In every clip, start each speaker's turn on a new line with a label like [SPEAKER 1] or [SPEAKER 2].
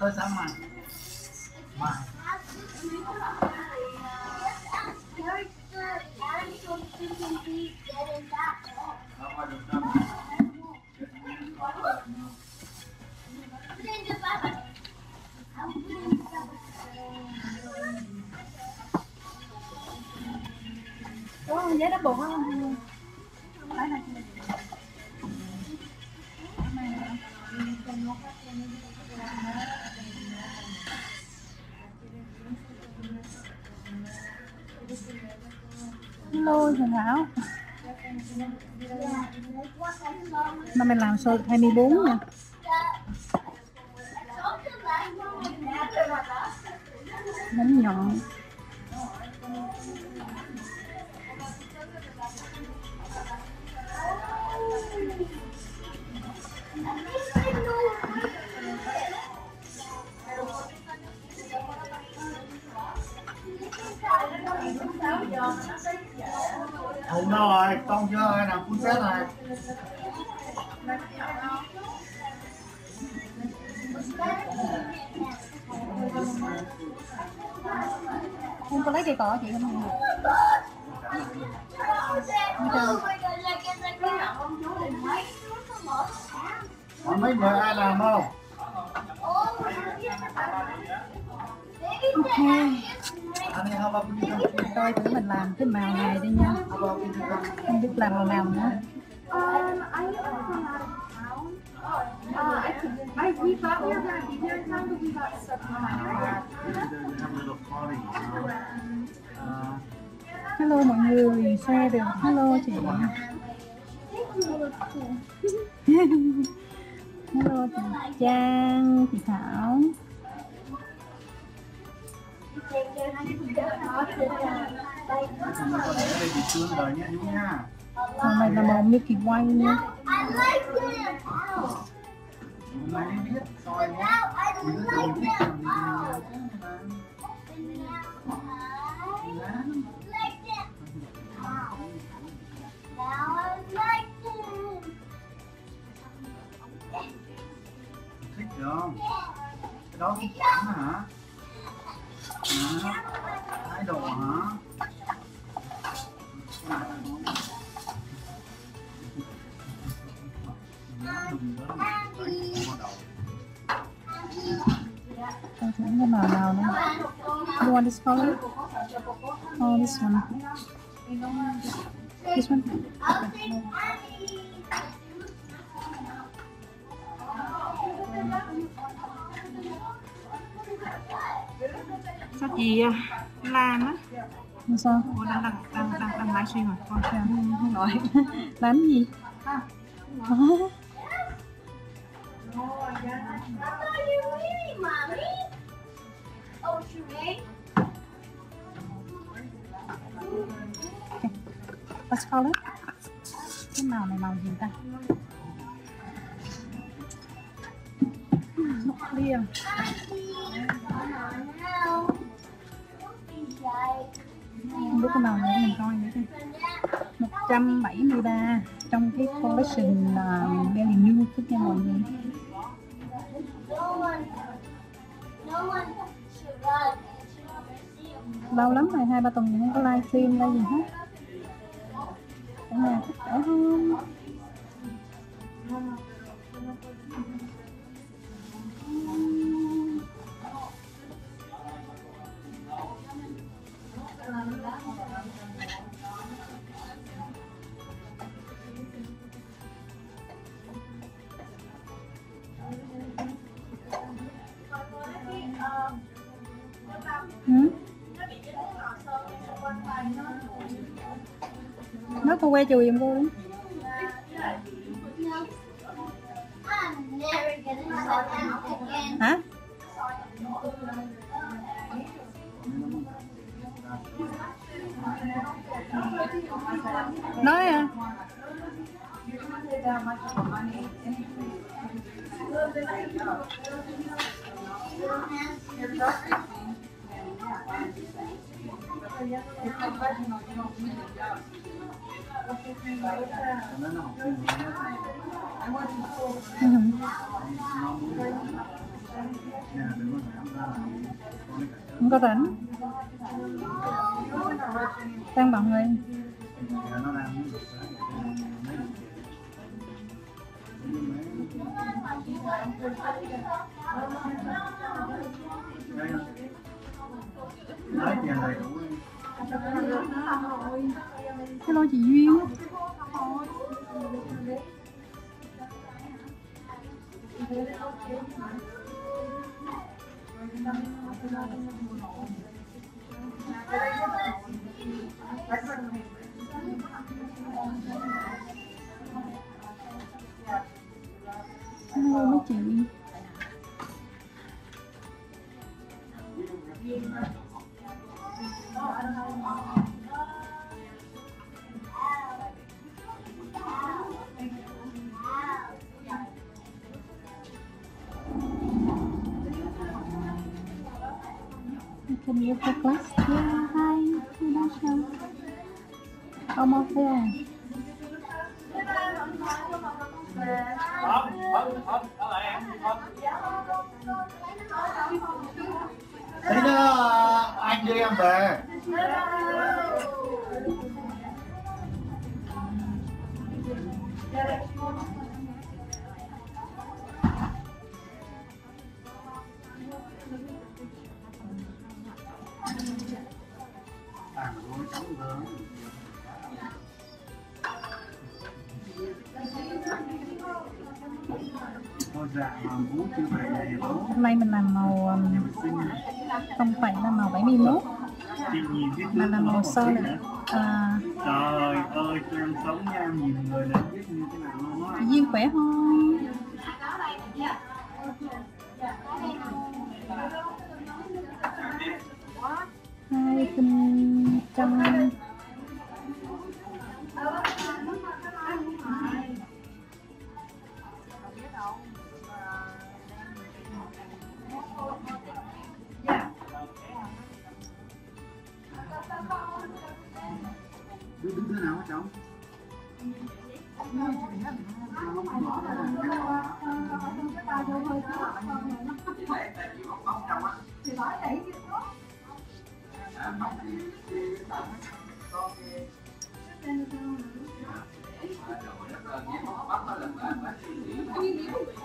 [SPEAKER 1] Em có
[SPEAKER 2] thôi Trần Thảo Mà mình làm số 24 nè. Bánh nhọn.
[SPEAKER 1] Đúng rồi, con chưa ai làm full set này.
[SPEAKER 2] Không có lấy cây cỏ chị không
[SPEAKER 1] Có mấy người ai làm không?
[SPEAKER 2] Ok tôi thử mình làm cái màu này đi nha
[SPEAKER 1] không
[SPEAKER 2] biết làm màu nào nữa Hello mọi người, xe được. Hello chị. Hello chị Trang, chị Thảo
[SPEAKER 1] đây bị trương đời nhé Nhung nha
[SPEAKER 2] Màu này là màu như kỳ quay nha
[SPEAKER 1] biết soi nhé Mình thích làm gì. Thích không? Cái đó cũng hả? Hả? Thái độ hả? Đừng có đánh vào đầu.
[SPEAKER 2] Tôi thử cái màu nào nữa You want this color? Oh, this one This one
[SPEAKER 3] sao chị à, làm á
[SPEAKER 2] sao?
[SPEAKER 3] Ủa, đang đang đang đang đang livestream rồi con
[SPEAKER 2] Dạ, không, không nói Làm gì? Hả? What's color? Cái màu này màu gì ta? Not clear. Bước cái màu này mình coi nữa xem 173 trong cái collection là Belly New thích nha mọi người. Lâu lắm rồi, hai ba tuần không có live stream đây gì hết. Cả nhà thích khỏe không? Quay cô que chùi giùm cô đi. Hả?
[SPEAKER 4] nói à
[SPEAKER 1] Thank you.
[SPEAKER 4] Không có rảnh đang bận rồi Hello chị Duyên hello mấy chị It's a hai, class. Yeah, hi,
[SPEAKER 1] Dasha. Almost there. Ada anjir yang mbak. Gớm.
[SPEAKER 4] Hôm nay mình làm màu um, không phải là màu 71
[SPEAKER 1] chị nhìn cái
[SPEAKER 4] mà là màu
[SPEAKER 1] thích nữa.
[SPEAKER 4] À,
[SPEAKER 1] Trời ơi, tôi em sống nha, nhìn người là biết như thế nào luôn á.
[SPEAKER 4] Duyên khỏe không?
[SPEAKER 1] 这个 How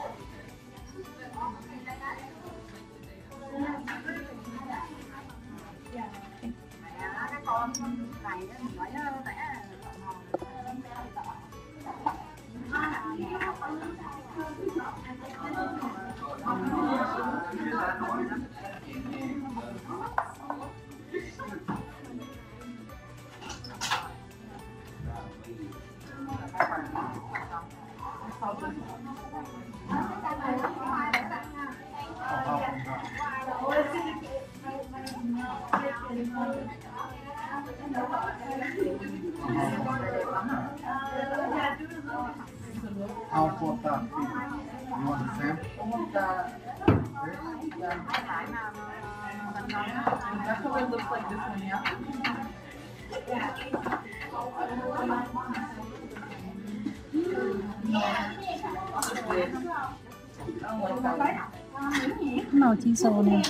[SPEAKER 4] màu chi sồ này.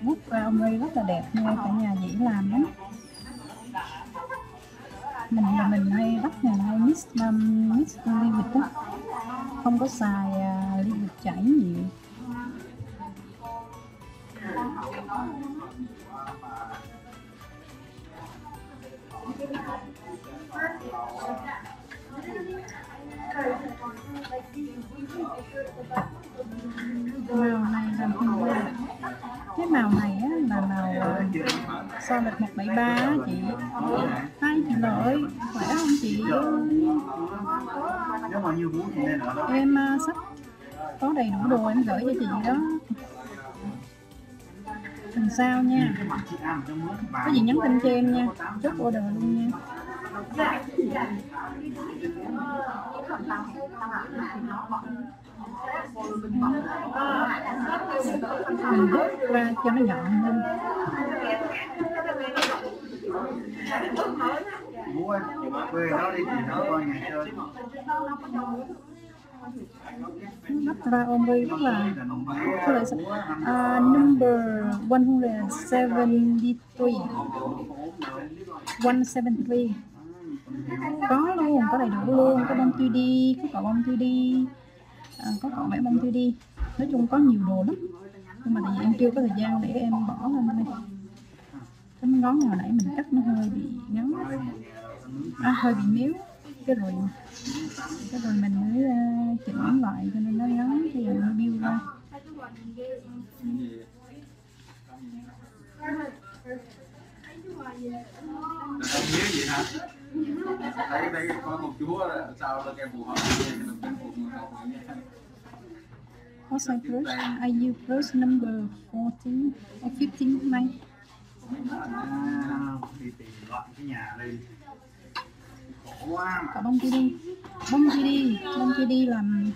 [SPEAKER 4] Bút ra ombre rất là đẹp nha cả nhà dĩ làm lắm. Mình là mình hay bắt nhà hay mix um, mix ly vịt đó không có xài chảy nhiều. Màu này là như cái màu này á, là màu ờ, sao lịch 173 á chị? Hai chị lợi khỏe không chị? Em ờ, sắp có đầy đủ đồ em gửi cho chị đó. Tuần sau nha? Có gì nhắn tin cho em nha. Chốt order luôn nha. Mình vớt ra cho nó nhọn lên
[SPEAKER 1] Bố ơi, về nó đi thì nó coi nhà chơi
[SPEAKER 4] nó lắp ra rất là rất là uh, number 173 173 có luôn có đầy đủ luôn có bông tươi đi có cỏ bông tươi đi. À, có cỏ vẽ bông tươi đi. Nói chung có nhiều đồ lắm. Nhưng mà tại vì em chưa có thời gian để em bỏ lên đây. Cái ngón hồi nãy mình cắt nó hơi bị ngắn. À, hơi bị méo cái rồi cái rồi mình mới uh, chỉnh lại cho nên nó lớn thì giờ nó biêu ra
[SPEAKER 1] Không gì hả? Đây đây có một chú sao là cái phù hợp
[SPEAKER 4] What's my first? I you first number 14 or 15
[SPEAKER 1] này. Đi tìm loạn cái nhà đây.
[SPEAKER 4] Cả bông kia đi. Bông kia đi. Bông kia đi làm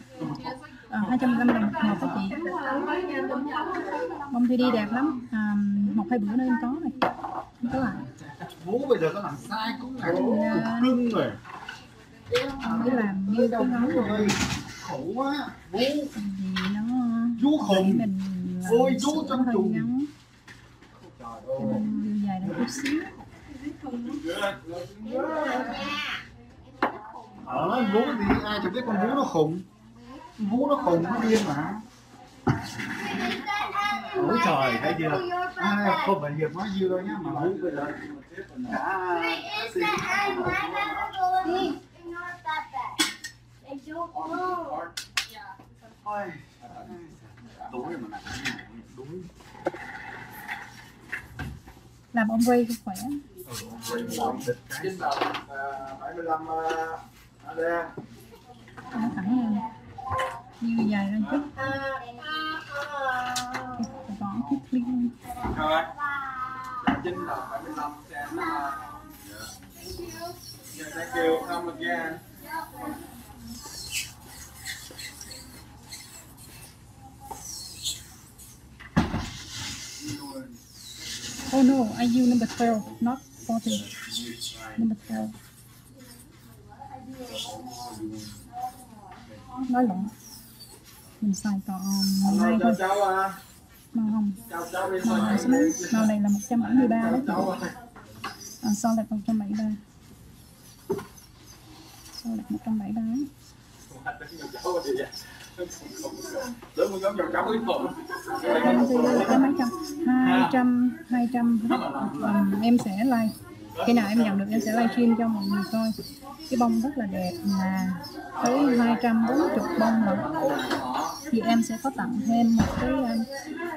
[SPEAKER 4] à, 250 đồng một đó chị Bông kia đi đẹp lắm. À, Một hai bữa nữa em có này Em có lại.
[SPEAKER 1] Bố bây giờ có làm sai cũng là cưng rồi.
[SPEAKER 4] Em mới làm như ngón rồi.
[SPEAKER 1] khổ quá. Bố, chú khùng. Ôi, chú trong trùng.
[SPEAKER 4] ngắn
[SPEAKER 1] Trời ơi.
[SPEAKER 4] dài ra chút xíu
[SPEAKER 1] ở vũ thì ai chẳng biết con vũ nó khủng. Vũ nó khủng nó điên mà. Ôi trời thấy chưa? À, không phải hiệp nói dư đâu nhá mà vũ bây giờ đã Ôi,
[SPEAKER 4] làm ông quay khỏe.
[SPEAKER 1] Ừ, ông quay 75 75
[SPEAKER 4] ra thẳng lên nhiều dài lên chút bỏ chút liên
[SPEAKER 1] rồi chính là 75 cent giờ sẽ kêu không được nha
[SPEAKER 4] Oh no, I use number 12, not 14. Number 12 nói lộn mình xài còn hai thôi.
[SPEAKER 1] chào cháu à?
[SPEAKER 4] Màu hồng. Màu này số mấy màu này là 173 đó
[SPEAKER 1] à
[SPEAKER 4] sau là 173 sau là 173
[SPEAKER 1] Lớn một giống chào cháu ít
[SPEAKER 4] tới mấy trăm hai trăm hai trăm um, em sẽ like khi nào em nhận được em sẽ livestream cho mọi người coi. Cái bông rất là đẹp là tới 240 bông rồi. Thì em sẽ có tặng thêm một cái um,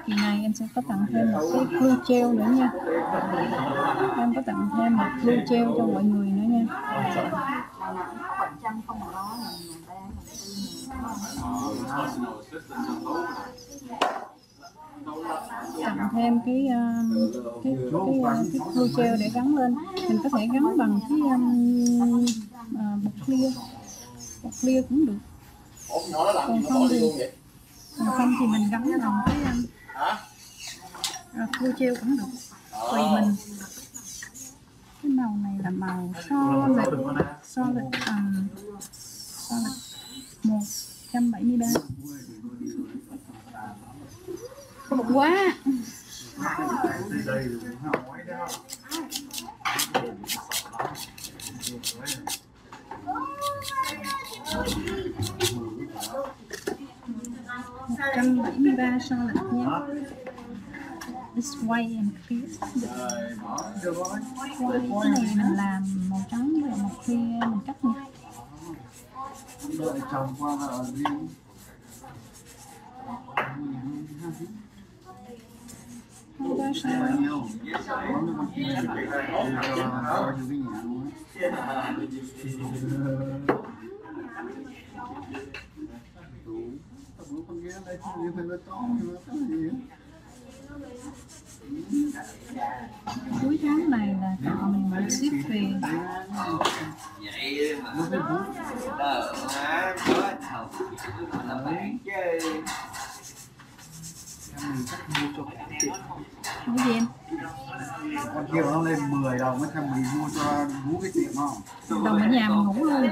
[SPEAKER 4] kỳ này em sẽ có tặng thêm một cái blue gel nữa nha. Em có tặng thêm một blue gel cho mọi người nữa nha tặng thêm cái ờ, cái cái ờ, cái blue gel để gắn lên. Mình có thể gắn bằng cái um, uh, bột clear. Bột clear cũng được. Còn không thì còn không thì mình gắn bằng cái um, uh, blue gel cũng được. Tùy mình. Cái màu này là màu solid. Solid um, solid một trăm bảy mươi ba. Quá
[SPEAKER 1] đây hỏi đó
[SPEAKER 4] trăm bảy mươi ba solid nhé This white and crisp
[SPEAKER 1] rồi
[SPEAKER 4] cái này mình làm màu trắng với một khi mình cắt nha.
[SPEAKER 1] Đợi chồng qua là riêng
[SPEAKER 4] không có sao
[SPEAKER 1] bao nhiêu có mấy con kia thì cho cho vô cái nhà luôn á đủ con kia đây không như phải là to nhưng mà có gì
[SPEAKER 4] cuối tháng này là họ mình mới ship về.
[SPEAKER 5] Vậy mà đỡ má có thầu là bán chơi
[SPEAKER 1] em mình chắc mua cho cái chị
[SPEAKER 4] cái gì em.
[SPEAKER 1] Con kia nó lên 10 đồng mới thằng mình mua cho bú cái tiệm không
[SPEAKER 4] đồng ở nhà mà ngủ luôn.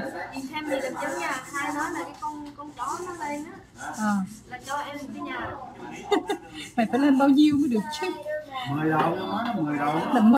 [SPEAKER 3] Xem thì được giống nhà hai đó là cái con con chó nó lên á.
[SPEAKER 4] Ờ.
[SPEAKER 3] Là cho em cái nhà.
[SPEAKER 4] Mày phải lên bao nhiêu mới được chứ?
[SPEAKER 1] 10 đồng nó 10 đồng